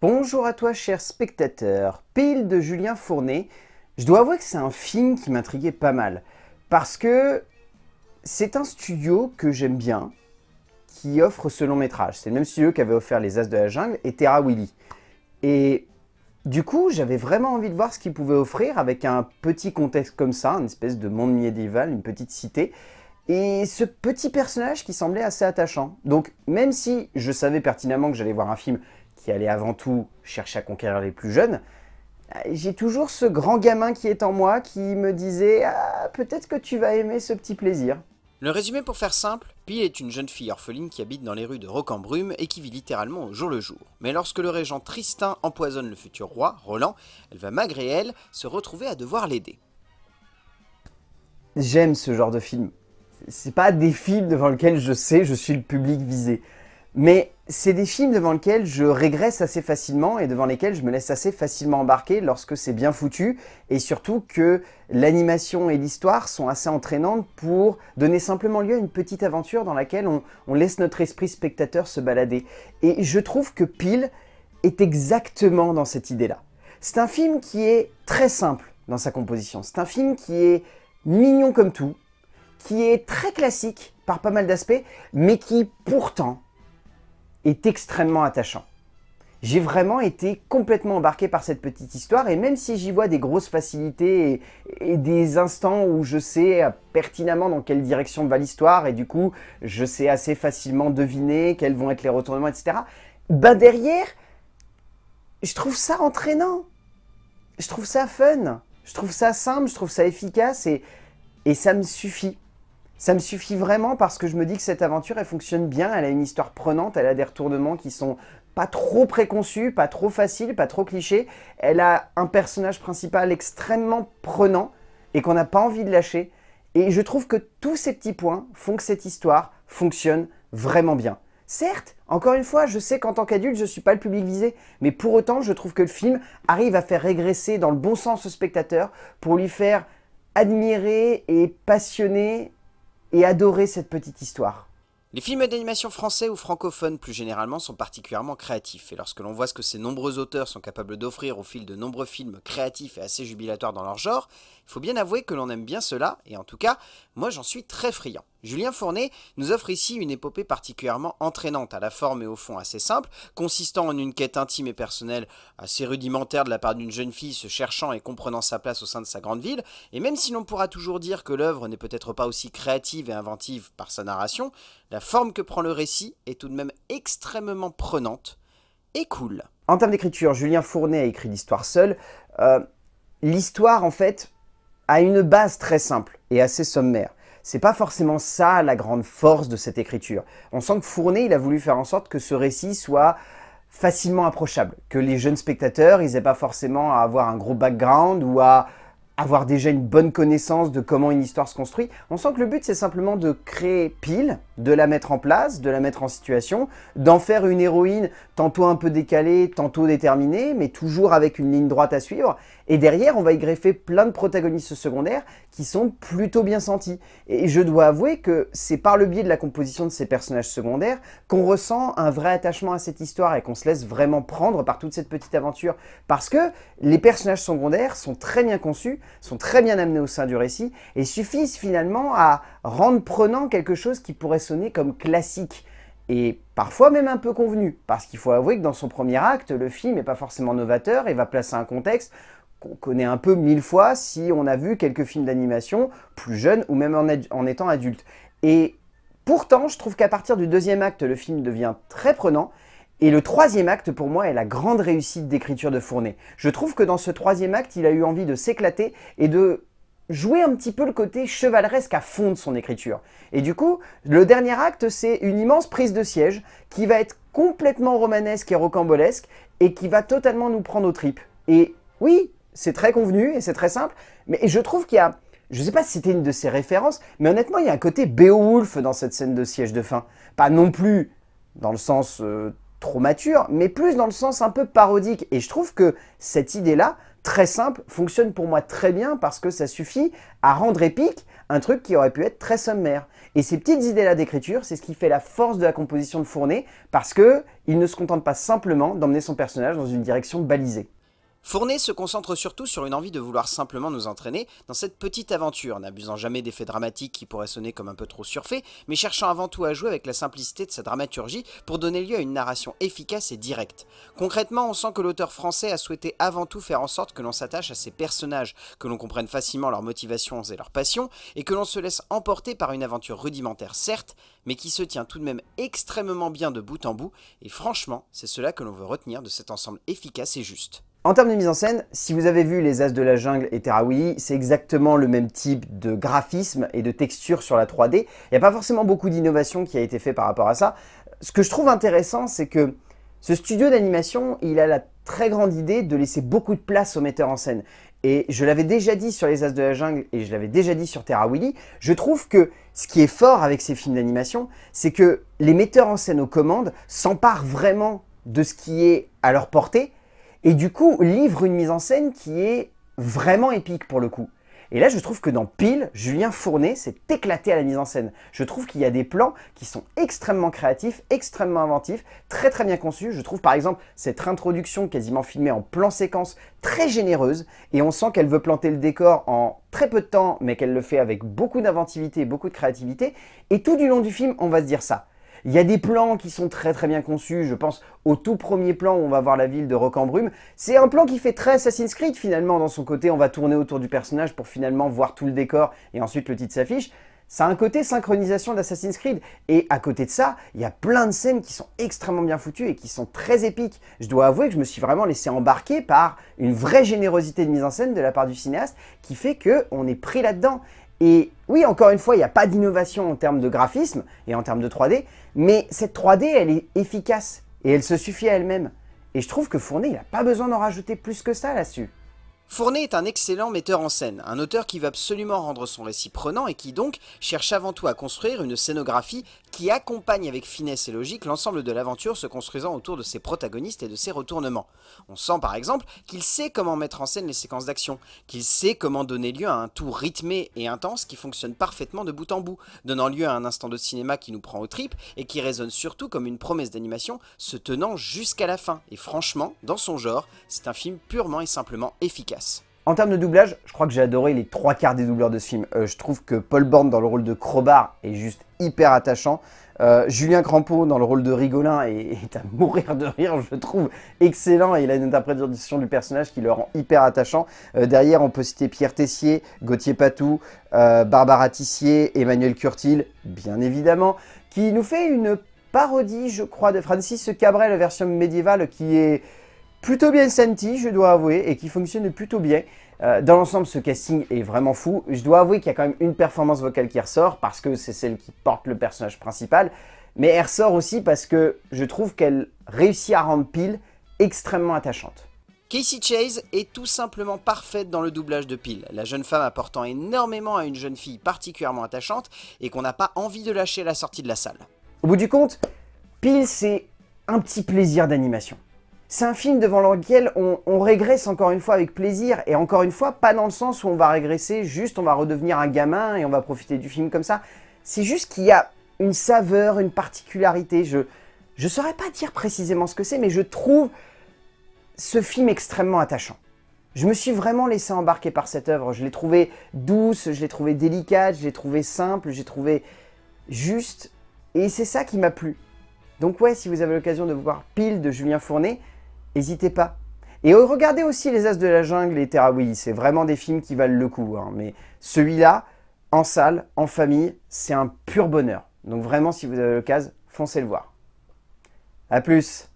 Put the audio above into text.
Bonjour à toi cher spectateur, Pile de Julien Fournet. Je dois avouer que c'est un film qui m'intriguait pas mal, parce que c'est un studio que j'aime bien, qui offre ce long métrage. C'est le même studio qui avait offert Les As de la Jungle et Terra Willy. Et du coup, j'avais vraiment envie de voir ce qu'il pouvait offrir avec un petit contexte comme ça, une espèce de monde médiéval, une petite cité, et ce petit personnage qui semblait assez attachant. Donc, même si je savais pertinemment que j'allais voir un film qui allait avant tout chercher à conquérir les plus jeunes, euh, j'ai toujours ce grand gamin qui est en moi qui me disait ah, peut-être que tu vas aimer ce petit plaisir. Le résumé pour faire simple, Pile est une jeune fille orpheline qui habite dans les rues de Rocambrume et qui vit littéralement au jour le jour. Mais lorsque le régent Tristan empoisonne le futur roi, Roland, elle va malgré elle se retrouver à devoir l'aider. J'aime ce genre de film. C'est pas des films devant lesquels je sais je suis le public visé. Mais c'est des films devant lesquels je régresse assez facilement et devant lesquels je me laisse assez facilement embarquer lorsque c'est bien foutu et surtout que l'animation et l'histoire sont assez entraînantes pour donner simplement lieu à une petite aventure dans laquelle on, laisse notre esprit spectateur se balader. Et je trouve que Pile est exactement dans cette idée-là. C'est un film qui est très simple dans sa composition. C'est un film qui est mignon comme tout, qui est très classique par pas mal d'aspects, mais qui pourtant est extrêmement attachant. J'ai vraiment été complètement embarqué par cette petite histoire et même si j'y vois des grosses facilités et, des instants où je sais pertinemment dans quelle direction va l'histoire et du coup je sais assez facilement deviner quels vont être les retournements, etc. Ben derrière, je trouve ça entraînant. Je trouve ça fun. Je trouve ça simple, je trouve ça efficace et, et ça me suffit. Ça me suffit vraiment parce que je me dis que cette aventure, elle fonctionne bien, elle a une histoire prenante, elle a des retournements qui sont pas trop préconçus, pas trop faciles, pas trop clichés. Elle a un personnage principal extrêmement prenant et qu'on n'a pas envie de lâcher. Et je trouve que tous ces petits points font que cette histoire fonctionne vraiment bien. Certes, encore une fois, je sais qu'en tant qu'adulte, je ne suis pas le public visé, mais pour autant, je trouve que le film arrive à faire régresser dans le bon sens le spectateur pour lui faire admirer et passionner et adorer cette petite histoire. Les films d'animation français ou francophones plus généralement sont particulièrement créatifs, et lorsque l'on voit ce que ces nombreux auteurs sont capables d'offrir au fil de nombreux films créatifs et assez jubilatoires dans leur genre, il faut bien avouer que l'on aime bien cela, et en tout cas, moi j'en suis très friand. Julien Fournet nous offre ici une épopée particulièrement entraînante, à la forme et au fond assez simple, consistant en une quête intime et personnelle assez rudimentaire de la part d'une jeune fille se cherchant et comprenant sa place au sein de sa grande ville, et même si l'on pourra toujours dire que l'œuvre n'est peut-être pas aussi créative et inventive par sa narration, la forme que prend le récit est tout de même extrêmement prenante et cool. En termes d'écriture, Julien Fournet a écrit l'histoire seule. Euh, l'histoire, en fait, a une base très simple et assez sommaire. C'est pas forcément ça la grande force de cette écriture. On sent que Fournet, il a voulu faire en sorte que ce récit soit facilement approchable, que les jeunes spectateurs, n'aient pas forcément à avoir un gros background ou à avoir déjà une bonne connaissance de comment une histoire se construit. On sent que le but, c'est simplement de créer pile, de la mettre en place, de la mettre en situation, d'en faire une héroïne tantôt un peu décalée, tantôt déterminée, mais toujours avec une ligne droite à suivre. Et derrière, on va y greffer plein de protagonistes secondaires qui sont plutôt bien sentis. Et je dois avouer que c'est par le biais de la composition de ces personnages secondaires qu'on ressent un vrai attachement à cette histoire et qu'on se laisse vraiment prendre par toute cette petite aventure. Parce que les personnages secondaires sont très bien conçus, sont très bien amenés au sein du récit et suffisent finalement à rendre prenant quelque chose qui pourrait sonner comme classique et parfois même un peu convenu, parce qu'il faut avouer que dans son premier acte, le film n'est pas forcément novateur et va placer un contexte qu'on connaît un peu mille fois si on a vu quelques films d'animation plus jeunes ou même en, en, étant adulte. Et pourtant, je trouve qu'à partir du deuxième acte, le film devient très prenant. Et le troisième acte, pour moi, est la grande réussite d'écriture de Fournet. Je trouve que dans ce troisième acte, il a eu envie de s'éclater et de jouer un petit peu le côté chevaleresque à fond de son écriture. Et du coup, le dernier acte, c'est une immense prise de siège qui va être complètement romanesque et rocambolesque et qui va totalement nous prendre aux tripes. Et oui, c'est très convenu et c'est très simple, mais je trouve qu'il y a, je ne sais pas si c'était une de ses références, mais honnêtement, il y a un côté Beowulf dans cette scène de siège de fin. Pas non plus dans le sens euh, trop mature, mais plus dans le sens un peu parodique. Et je trouve que cette idée-là très simple fonctionne pour moi très bien parce que ça suffit à rendre épique un truc qui aurait pu être très sommaire. Et ces petites idées-là d'écriture, c'est ce qui fait la force de la composition de Fournet parce qu'il ne se contente pas simplement d'emmener son personnage dans une direction balisée. Fournet se concentre surtout sur une envie de vouloir simplement nous entraîner dans cette petite aventure, n'abusant jamais d'effets dramatiques qui pourraient sonner comme un peu trop surfaits, mais cherchant avant tout à jouer avec la simplicité de sa dramaturgie pour donner lieu à une narration efficace et directe. Concrètement, on sent que l'auteur français a souhaité avant tout faire en sorte que l'on s'attache à ces personnages, que l'on comprenne facilement leurs motivations et leurs passions, et que l'on se laisse emporter par une aventure rudimentaire certes, mais qui se tient tout de même extrêmement bien de bout en bout, et franchement, c'est cela que l'on veut retenir de cet ensemble efficace et juste. En termes de mise en scène, si vous avez vu Les As de la Jungle et Terra c'est exactement le même type de graphisme et de texture sur la 3D. Il n'y a pas forcément beaucoup d'innovation qui a été fait par rapport à ça. Ce que je trouve intéressant, c'est que ce studio d'animation, il a la très grande idée de laisser beaucoup de place aux metteurs en scène. Et je l'avais déjà dit sur Les As de la Jungle et je l'avais déjà dit sur Terra Willy, je trouve que ce qui est fort avec ces films d'animation, c'est que les metteurs en scène aux commandes s'emparent vraiment de ce qui est à leur portée et du coup livre une mise en scène qui est vraiment épique pour le coup. Et là, je trouve que dans Pile, Julien Fournet s'est éclaté à la mise en scène. Je trouve qu'il y a des plans qui sont extrêmement créatifs, extrêmement inventifs, très très bien conçus. Je trouve par exemple cette introduction quasiment filmée en plan séquence très généreuse et on sent qu'elle veut planter le décor en très peu de temps, mais qu'elle le fait avec beaucoup d'inventivité et beaucoup de créativité. Et tout du long du film, on va se dire ça. Il y a des plans qui sont très très bien conçus. Je pense au tout premier plan où on va voir la ville de Rocambrume. C'est un plan qui fait très Assassin's Creed finalement dans son côté. On va tourner autour du personnage pour finalement voir tout le décor et ensuite le titre s'affiche. Ça a un côté synchronisation d'Assassin's Creed. Et à côté de ça, il y a plein de scènes qui sont extrêmement bien foutues et qui sont très épiques. Je dois avouer que je me suis vraiment laissé embarquer par une vraie générosité de mise en scène de la part du cinéaste qui fait qu'on est pris là-dedans. Et oui, encore une fois, il n'y a pas d'innovation en termes de graphisme et en termes de 3D, mais cette 3D, elle est efficace et elle se suffit à elle-même. Et je trouve que Fournet, il n'a pas besoin d'en rajouter plus que ça là-dessus. Fournet est un excellent metteur en scène, un auteur qui veut absolument rendre son récit prenant et qui donc cherche avant tout à construire une scénographie qui accompagne avec finesse et logique l'ensemble de l'aventure se construisant autour de ses protagonistes et de ses retournements. On sent par exemple qu'il sait comment mettre en scène les séquences d'action, qu'il sait comment donner lieu à un tout rythmé et intense qui fonctionne parfaitement de bout en bout, donnant lieu à un instant de cinéma qui nous prend au trip et qui résonne surtout comme une promesse d'animation se tenant jusqu'à la fin. Et franchement, dans son genre, c'est un film purement et simplement efficace. En termes de doublage, je crois que j'ai adoré les trois quarts des doubleurs de ce film. Euh, je trouve que Paul Borne dans le rôle de Crowbar est juste hyper attachant. Euh, Julien Crampeau dans le rôle de Rigolin est, à mourir de rire, je trouve excellent et il a une interprétation du personnage qui le rend hyper attachant. Euh, derrière, on peut citer Pierre Tessier, Gauthier Patou, Barbara Tissier, Emmanuel Curtil, bien évidemment, qui nous fait une parodie, je crois, de Francis Cabrel, version médiévale, qui est plutôt bien senti, je dois avouer, et qui fonctionne plutôt bien. Euh, dans l'ensemble, ce casting est vraiment fou. Je dois avouer qu'il y a quand même une performance vocale qui ressort, parce que c'est celle qui porte le personnage principal. Mais elle ressort aussi parce que je trouve qu'elle réussit à rendre Pile extrêmement attachante. Casey Chase est tout simplement parfaite dans le doublage de Pile, la jeune femme apportant énormément à une jeune fille particulièrement attachante et qu'on n'a pas envie de lâcher à la sortie de la salle. Au bout du compte, Pile c'est un petit plaisir d'animation. C'est un film devant lequel on, régresse encore une fois avec plaisir, et encore une fois, pas dans le sens où on va régresser, juste on va redevenir un gamin et on va profiter du film comme ça. C'est juste qu'il y a une saveur, une particularité. Je ne saurais pas dire précisément ce que c'est, mais je trouve ce film extrêmement attachant. Je me suis vraiment laissé embarquer par cette œuvre. Je l'ai trouvée douce, je l'ai trouvée délicate, je l'ai trouvée simple, j'ai trouvé juste. Et c'est ça qui m'a plu. Donc ouais, si vous avez l'occasion de voir Pile de Julien Fournet, n'hésitez pas. Et regardez aussi Les As de la Jungle et Terra c'est vraiment des films qui valent le coup. Hein. Mais celui-là, en salle, en famille, c'est un pur bonheur. Donc vraiment, si vous avez l'occasion, foncez le voir. A plus